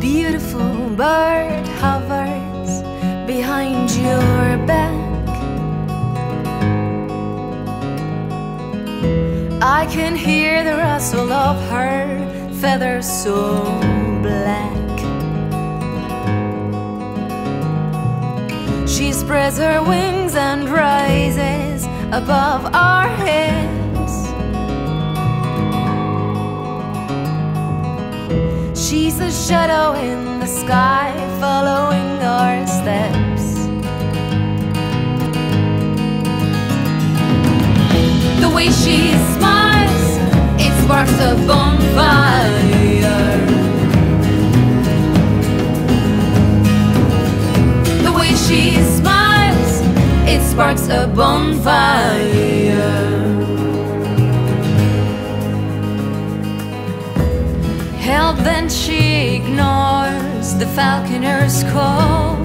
beautiful bird hovers behind your back. I can hear the rustle of her feathers so black. She spreads her wings and rises above our heads. Shadow in the sky, following our steps. The way she smiles, it sparks a bonfire. The way she smiles, it sparks a bonfire. Hell, then she ignores the falconer's call.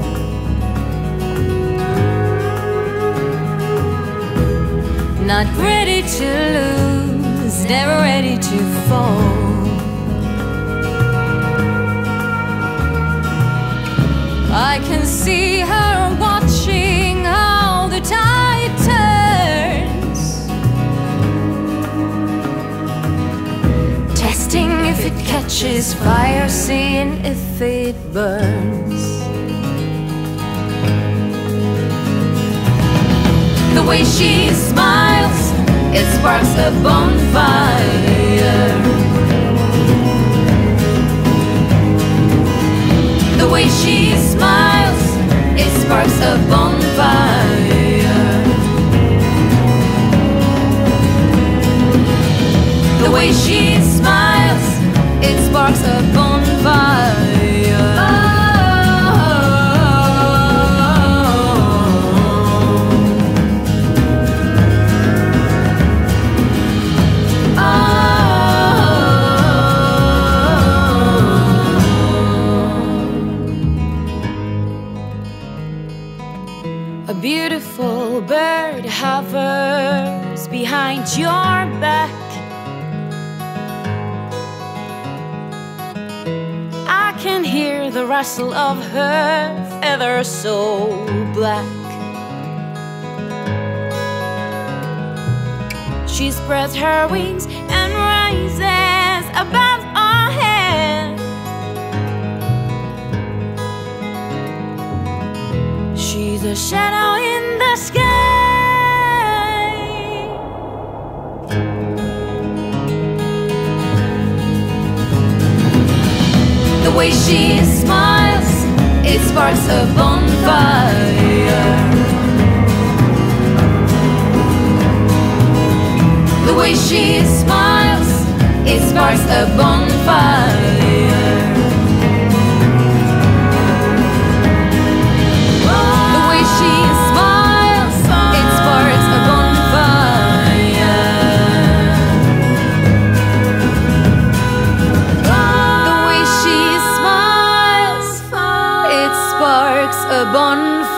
Not ready to lose, never ready to fall. I can see her it catches fire, seeing if it burns. The way she smiles, it sparks a bonfire. The way she smiles, it sparks a bonfire. The way she smiles, sparks a bonfire. A beautiful bird hovers behind your back. I can hear the rustle of her feathers so black. She spreads her wings and rises above our head. She's a shadow way she smiles, it sparks a bonfire. The way she smiles, it sparks a bonfire. sparks a bonfire.